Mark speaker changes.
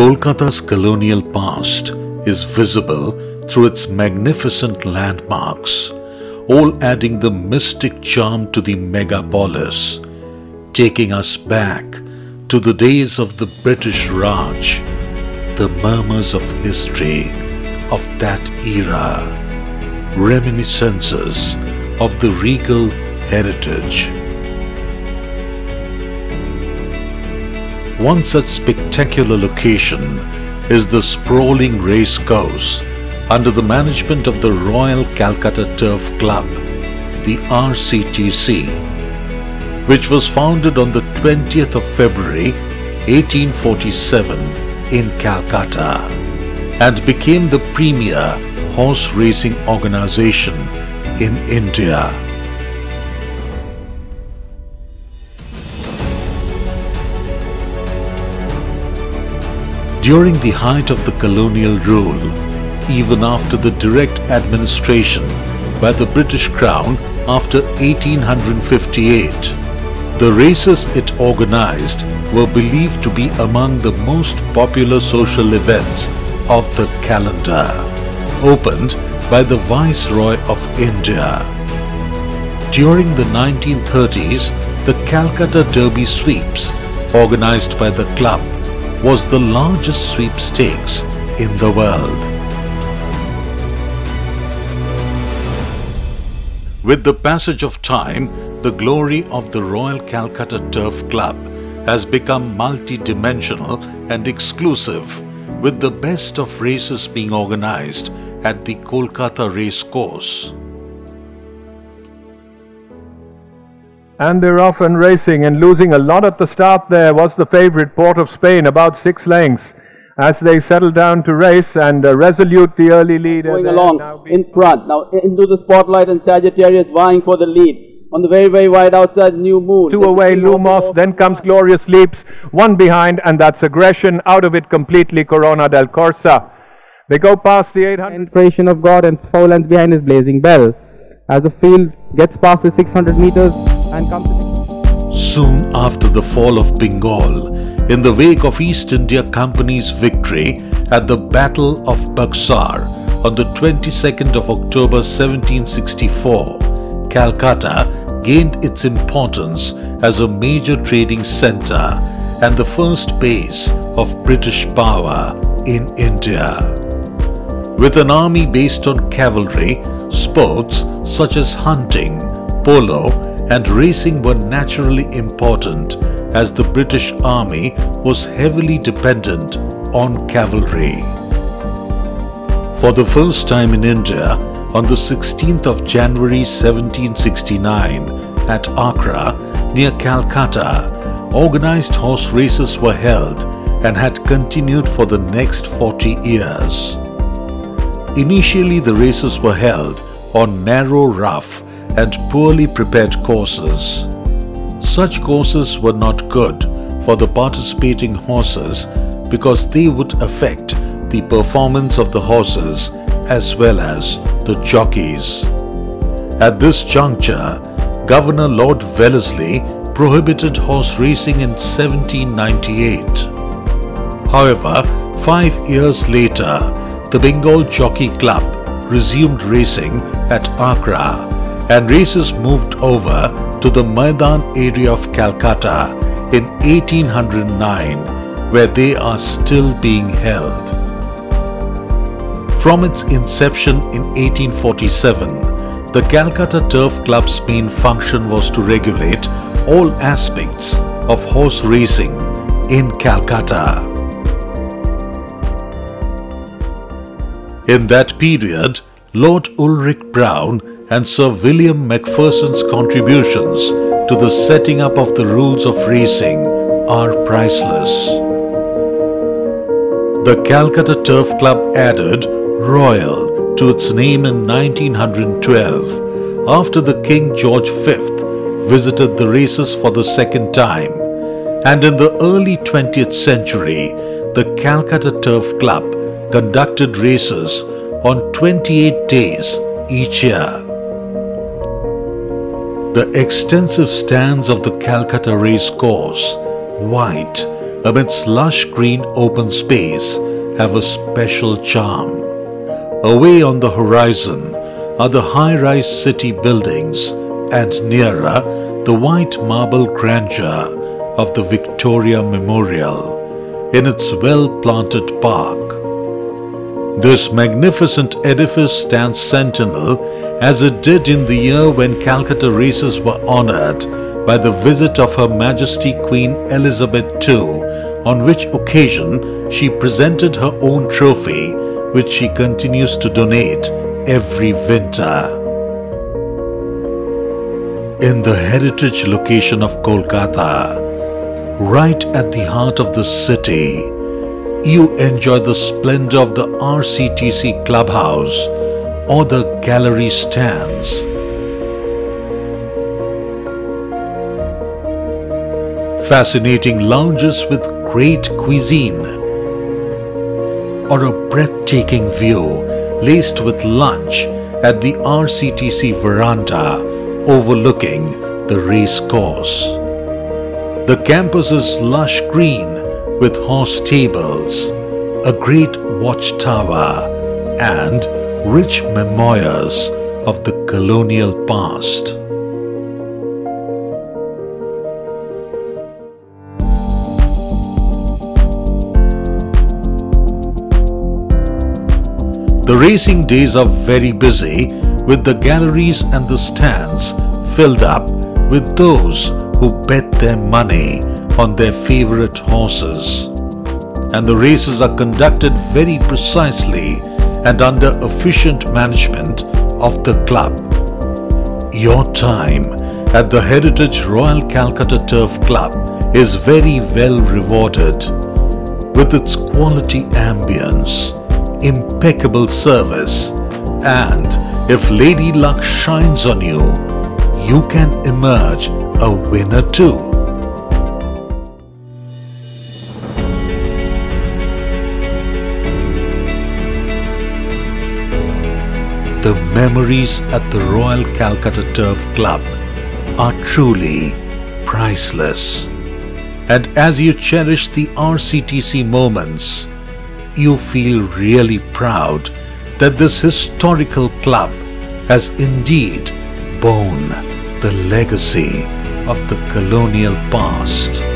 Speaker 1: Kolkata's colonial past is visible through its magnificent landmarks, all adding the mystic charm to the megapolis, taking us back to the days of the British Raj, the murmurs of history of that era, reminiscences of the regal heritage. One such spectacular location is the sprawling race course under the management of the Royal Calcutta Turf Club, the RCTC, which was founded on the 20th of February 1847 in Calcutta and became the premier horse racing organization in India. During the height of the colonial rule, even after the direct administration by the British Crown after 1858, the races it organized were believed to be among the most popular social events of the calendar, opened by the Viceroy of India. During the 1930s, the Calcutta Derby Sweeps, organized by the club, was the largest sweepstakes in the world. With the passage of time, the glory of the Royal Calcutta Turf Club has become multi-dimensional and exclusive, with the best of races being organized at the Kolkata Race
Speaker 2: and they're off and racing and losing a lot at the start there was the favourite Port of Spain about six lengths as they settle down to race and uh, resolute the early leader
Speaker 3: going along
Speaker 2: now
Speaker 3: in front. Now into the spotlight and Sagittarius vying for the lead. On the very, very wide outside, New Moon.
Speaker 2: two
Speaker 3: Then
Speaker 2: away
Speaker 3: between
Speaker 2: Lumos then comes Glorious Leaps one behind and that's aggression out of it completely Corona del Corsa they go past the 800
Speaker 4: creation of God and four lengths behind is Blazing Bell. As the field gets past the 600 meters and comes to
Speaker 1: Soon after the fall of Bengal, in the wake of East India Company's victory at the Battle of Buxar on the 22nd of October 1764, Calcutta gained its importance as a major trading center and the first base of British power in India. With an army based on cavalry, sports such as hunting, polo, and racing were naturally important as the British Army was heavily dependent on cavalry. For the first time in India, on the 16th of January 1769, at Akra, near Calcutta, organized horse races were held and had continued for the next 40 years. Initially, the races were held on narrow, rough, and poorly prepared courses. Such courses were not good for the participating horses because they would affect the performance of the horses as well as the jockeys. At this juncture, Governor Lord Wellesley prohibited horse racing in 1798. However, five years later, the Bengal Jockey Club resumed racing at Akra and races moved over to the Maidan area of Calcutta in 1809 where they are still being held. From its inception in 1847, the Calcutta Turf Club's main function was to regulate all aspects of horse racing in Calcutta. In that period, Lord Ulick Browne and Sir William Macpherson's contributions to the setting up of the rules of racing are priceless. The Calcutta Turf Club added Royal to its name in 1912 after the King George V visited the races for the second time and in the early 20th century the Calcutta Turf Club conducted races on 28 days each year. The extensive stands of the Calcutta race course, white amidst lush green open space have a special charm. Away on the horizon are the high-rise city buildings and nearer the white marble grandeur of the Victoria Memorial in its well-planted park. This magnificent edifice stands sentinel as it did in the year when Calcutta races were honoured by the visit of Her Majesty Queen Elizabeth II, on which occasion she presented her own trophy, which she continues to donate every winter. In the heritage location of Kolkata, right at the heart of the city, you enjoy the splendor of the RCTC clubhouse or the gallery stands. Fascinating lounges with great cuisine or a breathtaking view laced with lunch at the RCTC veranda overlooking the race course. The campus is lush green with horse stables, a great watchtower, and rich memoirs of the colonial past. The racing days are very busy with the galleries and the stands filled up with those who bet their money on their favorite horses. And the races are conducted very precisely and under efficient management of the club. Your time at the Heritage Royal Calcutta Turf Club is very well rewarded with its quality ambience, impeccable service and if Lady Luck shines on you, you can emerge a winner too. The memories at the Royal Calcutta Turf Club are truly priceless. And as you cherish the RCTC moments, you feel really proud that this historical club has indeed borne the legacy of the colonial past.